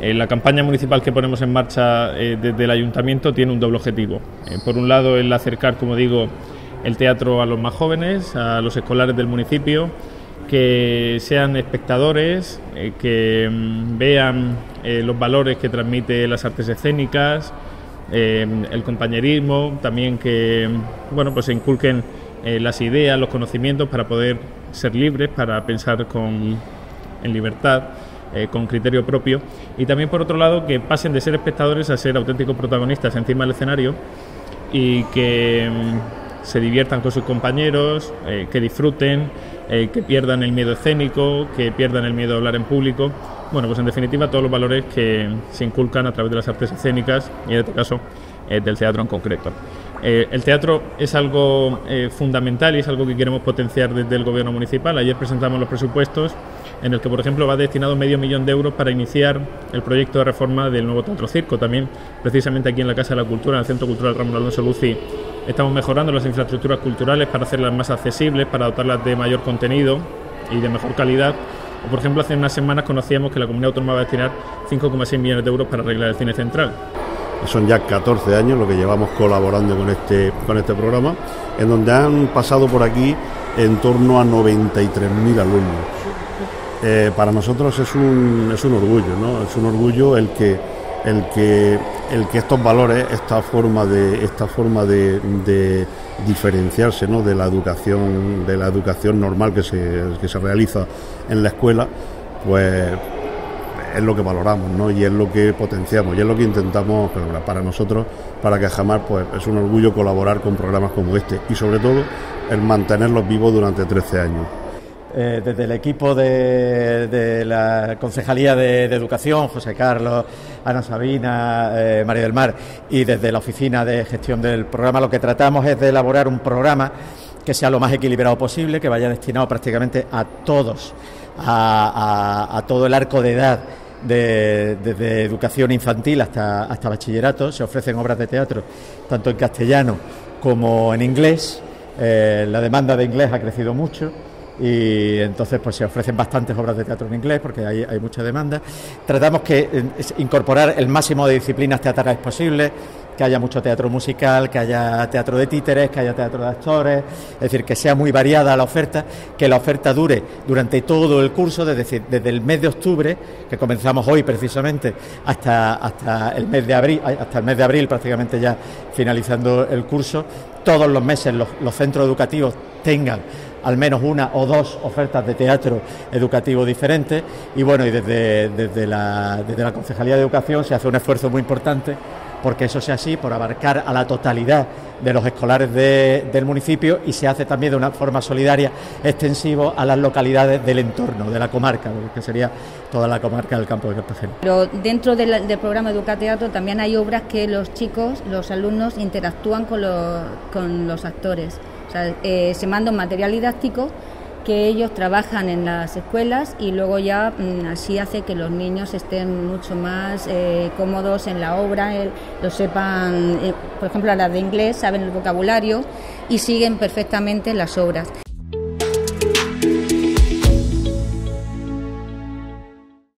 la campaña municipal que ponemos en marcha desde el ayuntamiento tiene un doble objetivo. por un lado, el acercar, como digo, el teatro a los más jóvenes, a los escolares del municipio, que sean espectadores, que mm, vean los valores que transmite las artes escénicas, el compañerismo, también que bueno, pues se inculquen las ideas, los conocimientos para poder ser libres, para pensar con, en libertad, eh, con criterio propio, y también por otro lado que pasen de ser espectadores a ser auténticos protagonistas encima del escenario y que mm, se diviertan con sus compañeros, eh, que disfruten, eh, que pierdan el miedo escénico, que pierdan el miedo a hablar en público. Bueno, pues en definitiva todos los valores que se inculcan a través de las artes escénicas y en este caso del teatro en concreto. El teatro es algo fundamental y es algo que queremos potenciar desde el gobierno municipal. Ayer presentamos los presupuestos en el que, por ejemplo, va destinado medio millón de euros para iniciar el proyecto de reforma del nuevo Teatro Circo. También, precisamente aquí en la Casa de la Cultura, en el Centro Cultural Ramón Alonso Luci, estamos mejorando las infraestructuras culturales para hacerlas más accesibles, para dotarlas de mayor contenido y de mejor calidad. O, por ejemplo, hace unas semanas conocíamos que la comunidad autónoma va a destinar 5,6 millones de euros para arreglar el cine central. Son ya 14 años lo que llevamos colaborando con este, con este programa, en donde han pasado por aquí en torno a 93.000 alumnos. Eh, para nosotros es un, es un orgullo, ¿no? Es un orgullo el que, el que, el que estos valores, esta forma de, esta forma de, diferenciarse ¿no? de la educación, de la educación normal que se, que se realiza en la escuela, pues es lo que valoramos ¿no? y es lo que potenciamos y es lo que intentamos para nosotros, para que jamás pues es un orgullo colaborar con programas como este y sobre todo el mantenerlos vivos durante 13 años. Eh, desde el equipo de, la Concejalía de, Educación, José Carlos, Ana Sabina, eh, María del Mar, y desde la Oficina de Gestión del programa, lo que tratamos es de elaborar un programa que sea lo más equilibrado posible, que vaya destinado prácticamente a todos, a todo el arco de edad desde educación infantil hasta, hasta bachillerato. Se ofrecen obras de teatro tanto en castellano como en inglés. Eh, la demanda de inglés ha crecido mucho y entonces pues se ofrecen bastantes obras de teatro en inglés porque hay, mucha demanda. Tratamos que incorporar el máximo de disciplinas teatrales posibles que haya mucho teatro musical, que haya teatro de títeres, que haya teatro de actores, es decir, que sea muy variada la oferta, que la oferta dure durante todo el curso, es decir, desde el mes de octubre, que comenzamos hoy precisamente, hasta, hasta el mes de abril, hasta el mes de abril prácticamente ya finalizando el curso, todos los meses los, centros educativos tengan al menos una o dos ofertas de teatro educativo diferentes y bueno, y desde, desde, la, desde la Concejalía de Educación se hace un esfuerzo muy importante porque eso sea así, por abarcar a la totalidad de los escolares del municipio y se hace también de una forma solidaria extensivo a las localidades del entorno, de la comarca, que sería toda la comarca del campo de Cartagena. Pero dentro del, programa Educateatro también hay obras que los chicos, los alumnos, interactúan con los, actores. Eh, se manda un material didáctico que ellos trabajan en las escuelas y luego ya mm, así hace que los niños estén mucho más eh, cómodos en la obra, lo sepan, eh, por ejemplo, a las de inglés saben el vocabulario y siguen perfectamente las obras.